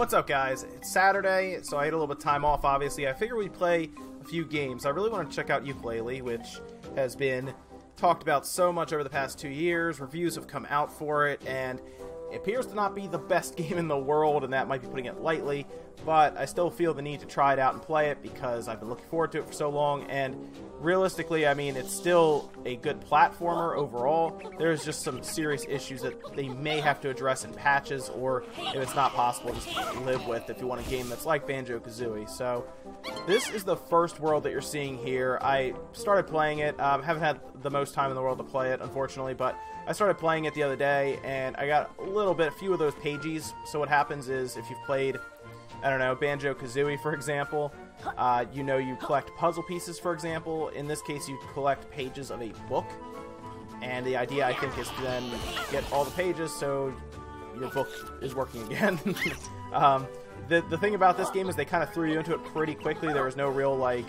What's up, guys? It's Saturday, so I had a little bit of time off, obviously. I figured we'd play a few games. I really want to check out Yooka-Laylee, which has been talked about so much over the past two years. Reviews have come out for it, and it appears to not be the best game in the world, and that might be putting it lightly, but I still feel the need to try it out and play it because I've been looking forward to it for so long, and realistically, I mean, it's still a good platformer overall. There's just some serious issues that they may have to address in patches, or if it's not possible, just live with if you want a game that's like Banjo-Kazooie. So, this is the first world that you're seeing here. I started playing it, um, haven't had the most time in the world to play it, unfortunately, but I started playing it the other day, and I got a little bit, a few of those pages. So what happens is, if you've played, I don't know, Banjo-Kazooie, for example, uh, you know you collect puzzle pieces, for example. In this case, you collect pages of a book. And the idea, I think, is to then get all the pages so your book is working again. um, the, the thing about this game is they kind of threw you into it pretty quickly. There was no real, like,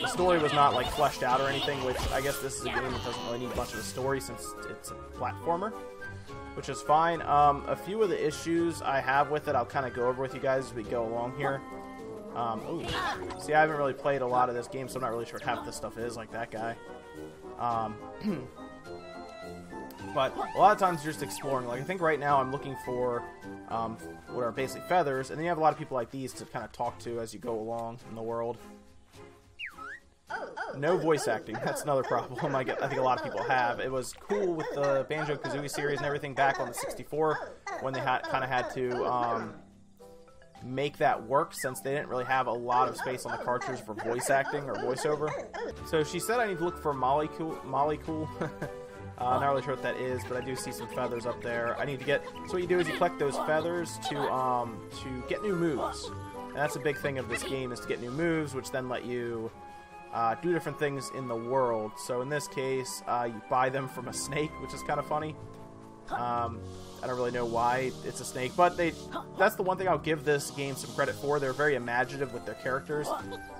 the story was not like fleshed out or anything, which I guess this is a game that doesn't really need much of a story since it's a platformer, which is fine. Um, a few of the issues I have with it, I'll kind of go over with you guys as we go along here. Um, ooh. See, I haven't really played a lot of this game, so I'm not really sure what half this stuff is, like that guy. Um, but a lot of times you're just exploring. Like, I think right now I'm looking for um, what are basically feathers, and then you have a lot of people like these to kind of talk to as you go along in the world. No voice acting. That's another problem I, get, I think a lot of people have. It was cool with the Banjo-Kazooie series and everything back on the 64 when they had kind of had to um, make that work since they didn't really have a lot of space on the cartridge for voice acting or voiceover. So she said I need to look for Mollycool. Molly Cool. Uh, not really sure what that is, but I do see some feathers up there. I need to get. So what you do is you collect those feathers to um to get new moves, and that's a big thing of this game is to get new moves, which then let you uh, do different things in the world. So in this case, uh, you buy them from a snake, which is kind of funny. Um, I don't really know why it's a snake, but they that's the one thing I'll give this game some credit for. They're very imaginative with their characters.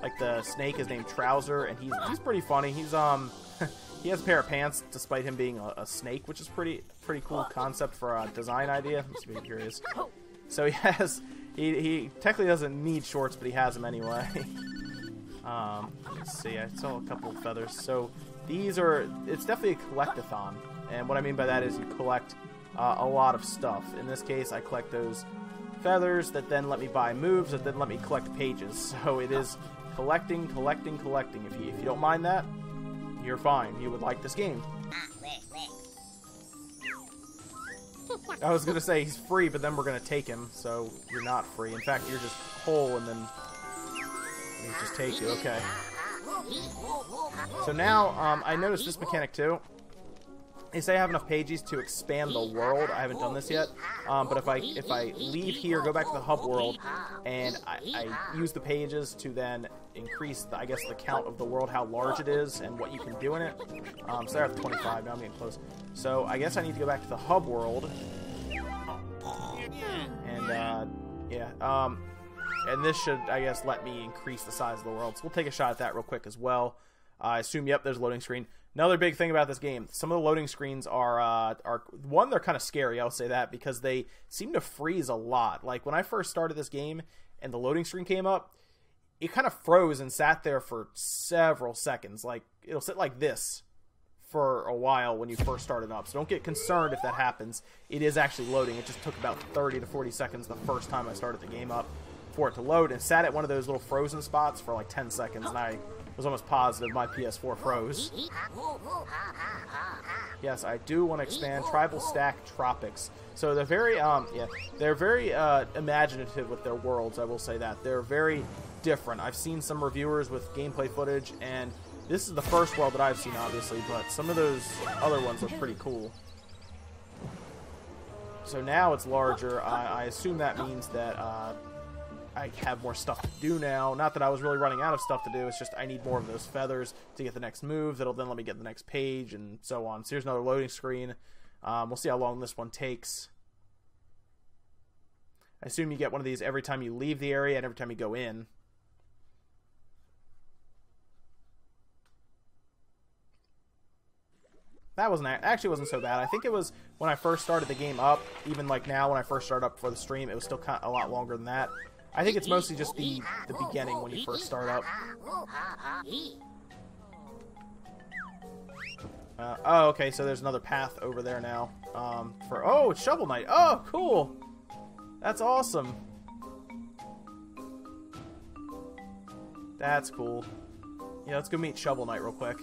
Like the snake is named Trowzer, and he's he's pretty funny. He's um he has a pair of pants despite him being a, a snake, which is pretty pretty cool concept for a design idea. I'm just being curious. So he has he he technically doesn't need shorts, but he has them anyway. Um, let's see, I saw a couple of feathers. So these are, it's definitely a collectathon. And what I mean by that is you collect uh, a lot of stuff. In this case, I collect those feathers that then let me buy moves that then let me collect pages. So it is collecting, collecting, collecting. If you, if you don't mind that, you're fine. You would like this game. I was going to say he's free, but then we're going to take him, so you're not free. In fact, you're just whole and then just take you, okay. So now, um, I noticed this mechanic too. They say I have enough pages to expand the world. I haven't done this yet, um, but if I if I leave here, go back to the hub world, and I, I use the pages to then increase, the, I guess, the count of the world, how large it is, and what you can do in it. Um, so they're at 25. Now I'm getting close. So I guess I need to go back to the hub world, and uh, yeah. Um, and this should, I guess, let me increase the size of the world. So we'll take a shot at that real quick as well. Uh, I assume, yep, there's a loading screen. Another big thing about this game, some of the loading screens are, uh, are one, they're kind of scary, I'll say that, because they seem to freeze a lot. Like, when I first started this game and the loading screen came up, it kind of froze and sat there for several seconds. Like, it'll sit like this for a while when you first start it up. So don't get concerned if that happens. It is actually loading. It just took about 30 to 40 seconds the first time I started the game up for it to load and sat at one of those little frozen spots for like 10 seconds and I was almost positive my PS4 froze. Yes, I do want to expand Tribal Stack Tropics. So they're very, um, yeah, they're very uh, imaginative with their worlds. I will say that they're very different. I've seen some reviewers with gameplay footage, and this is the first world that I've seen, obviously, but some of those other ones look pretty cool. So now it's larger. I, I assume that means that uh, I have more stuff to do now. Not that I was really running out of stuff to do, it's just I need more of those feathers to get the next move that'll then let me get the next page and so on. So here's another loading screen. Um, we'll see how long this one takes. I assume you get one of these every time you leave the area and every time you go in. that wasn't actually wasn't so bad. I think it was when I first started the game up. Even like now, when I first started up for the stream, it was still kind of a lot longer than that. I think it's mostly just the the beginning when you first start up. Uh, oh, okay. So there's another path over there now. Um, for oh, it's Shovel Knight. Oh, cool. That's awesome. That's cool. Yeah, let's go meet Shovel Knight real quick.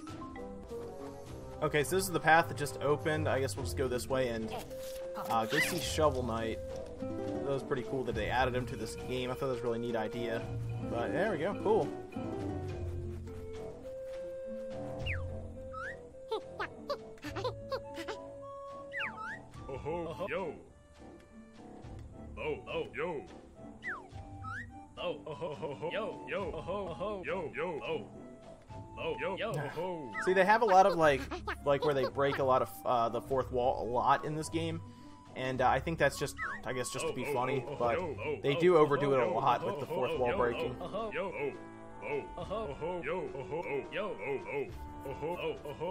Okay, so this is the path that just opened. I guess we'll just go this way and uh, go see Shovel Knight. That was pretty cool that they added him to this game. I thought that was a really neat idea. But there we go, cool. Oh ho, yo. Oh, oh, yo. Oh, oh ho ho ho, yo, yo, ho ho, yo, yo, oh. Oh, yo, yo, ho. See, they have a lot of like, like where they break a lot of uh, the fourth wall a lot in this game, and uh, I think that's just, I guess, just to be Oh, oh, funny. oh, oh, But yo, oh, they oh, do oh, overdo oh, it a yo, lot oh, with the oh, fourth oh, wall yo, breaking. oh, oh, yo, oh, oh, oh, ho, yo, oh, ho, oh, yo, oh, oh, oh, ho, oh, oh,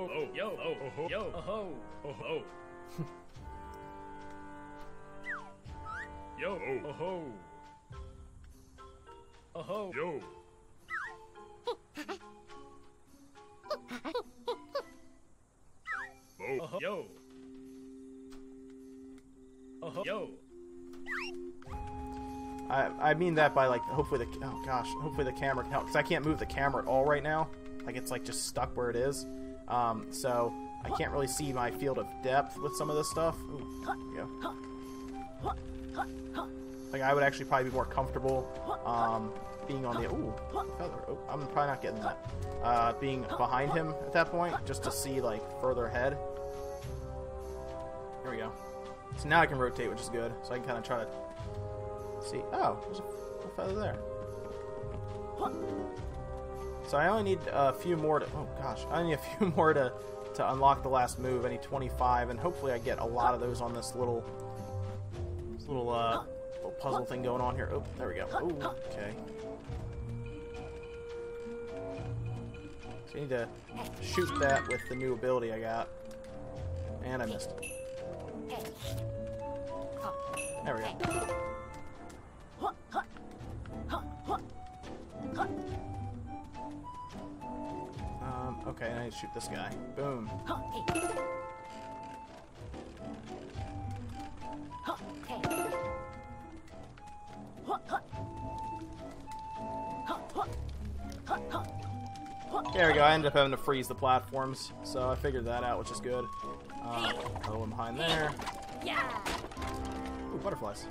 ho, oh, yo, ho, yo. I, I mean that by like hopefully the oh gosh hopefully the camera can help because I can't move the camera at all right now. Like it's like just stuck where it is. Um, so I can't really see my field of depth with some of this stuff. Ooh, go. like I would actually probably be more comfortable um, being on the ooh feather. Oh, I'm probably not getting that. Uh, being behind him at that point just to see like further ahead. Here we go so now I can rotate which is good so I can kind of try to See, oh, there's a, feather there. So I only need a few more to. Oh gosh, I need a few more to to unlock the last move. I need 25, and hopefully I get a lot of those on this little this little uh little puzzle thing going on here. Oh, there we go. Okay. So I need to shoot that with the new ability I got, and I missed. There we go. Um, okay, I need to shoot this guy. Boom. There we go. I ended up having to freeze the platforms, so I figured that out, which is good. One behind there. Ooh, butterflies.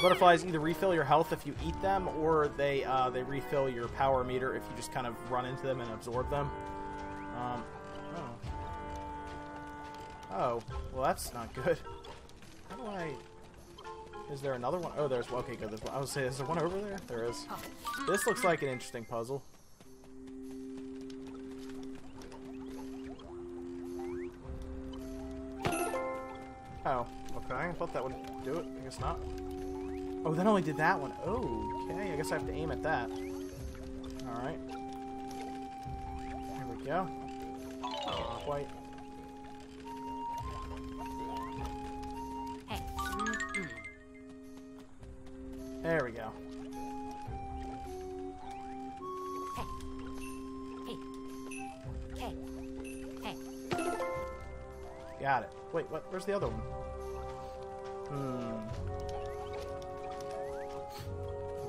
Butterflies either refill your health if you eat them, or they uh, they refill your power meter if you just kind of run into them and absorb them. Um, oh. Oh, well that's not good. How do I... Is there another one? Oh, there's... Okay, good. One. I was saying, is there one over there? There is. This looks like an interesting puzzle. That would do it. I guess not. Oh, that only did that one. Oh, okay. I guess I have to aim at that. Alright. There we go. Not quite. There we go. Got it. Wait, what? Where's the other one?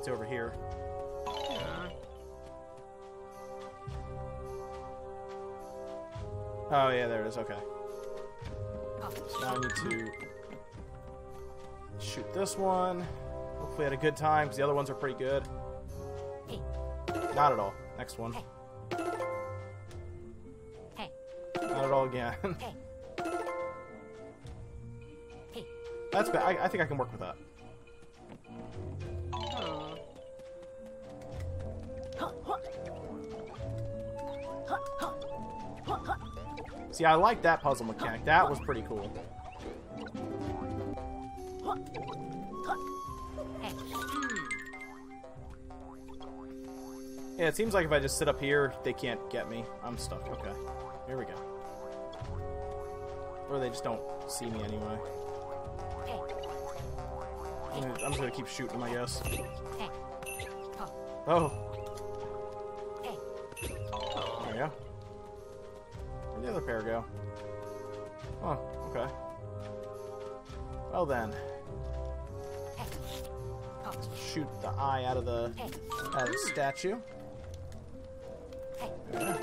It's over here. Oh yeah, there it is. Okay. So now I need to shoot this one. Hopefully, I had a good time because the other ones are pretty good. Not at all. Next one. Not at all again. That's bad. I, I think I can work with that. See, I like that puzzle mechanic. That was pretty cool. Yeah, it seems like if I just sit up here, they can't get me. I'm stuck. Okay. Here we go. Or they just don't see me anyway. I'm just gonna keep shooting them, I guess. Oh. The other pair go? Oh, okay. Well then. Shoot the eye out of the out of the statue. There.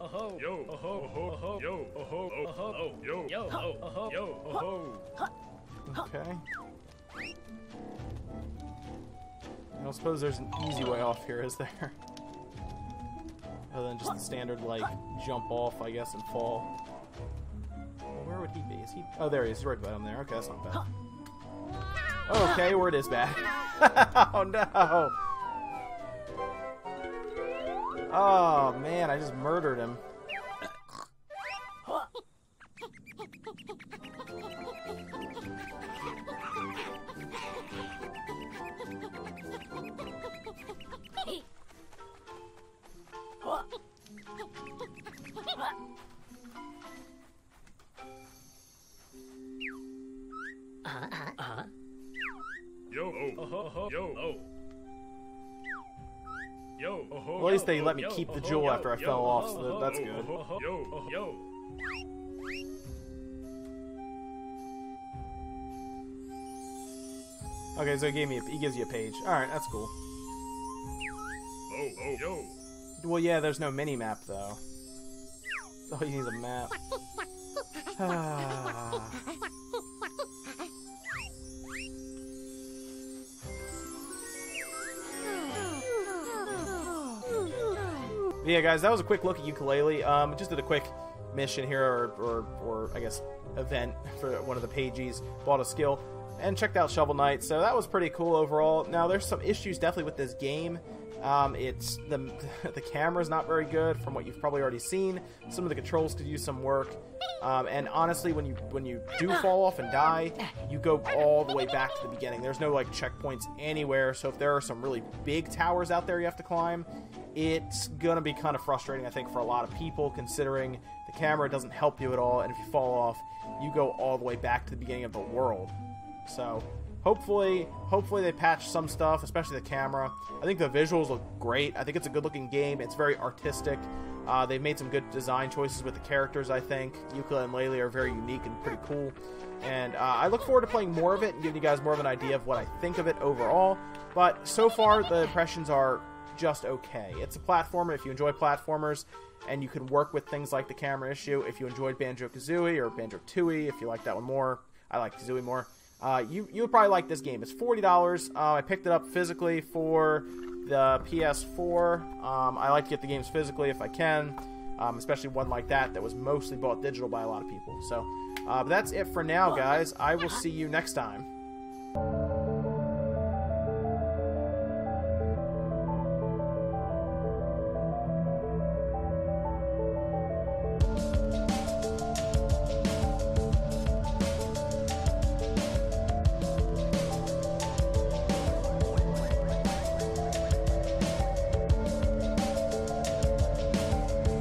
Oh, yo, oh, ho, oh, ho, yo, oh, ho, oh, ho, oh, yo, yo, oh, oh, ho, yo, oh, ho. Okay. Don't suppose there's an easy way off here, is there? Other than just the standard, like, jump off, I guess, and fall. Where would he be? Is he? Oh, there he is. Right him there. Okay, that's not bad. Okay, where it is bad. oh no! Oh man, I just murdered him. Least they let me yo, keep the jewel yo, after I yo, fell off, so that's good. Yo, yo. Okay, so he gave me a, he gives you a page. All right, that's cool. Oh, oh, yo. Well, yeah, there's no mini map though. Oh, he needs a map. yeah, guys, that was a quick look at Yooka-Laylee. Um, just did a quick mission here, or, or, or I guess event for one of the pages. Bought a skill and checked out Shovel Knight. So that was pretty cool overall. Now there's some issues definitely with this game. Um, it's the the camera's not very good from what you've probably already seen. Some of the controls could use some work. Um, and honestly, when you when you do fall off and die, you go all the way back to the beginning. There's no like checkpoints anywhere. So if there are some really big towers out there you have to climb, it's gonna be kind of frustrating. I think for a lot of people, considering the camera doesn't help you at all, and if you fall off, you go all the way back to the beginning of the world. So hopefully, hopefully they patch some stuff, especially the camera. I think the visuals look great. I think it's a good-looking game. It's very artistic. Uh, they've made some good design choices with the characters. I think Yooka and Laylee are very unique and pretty cool. And uh, I look forward to playing more of it and giving you guys more of an idea of what I think of it overall. But so far, the impressions are just okay. It's a platformer. If you enjoy platformers, and you can work with things like the camera issue. If you enjoyed Banjo Kazooie or Banjo Tooie, if you like that one more, I like Kazooie more. Uh, you you would probably like this game. It's forty dollars. Uh, I picked it up physically for the PS4. Um, I like to get the games physically if I can, um, especially one like that that was mostly bought digital by a lot of people. So uh, but that's it for now, guys. I will see you next time.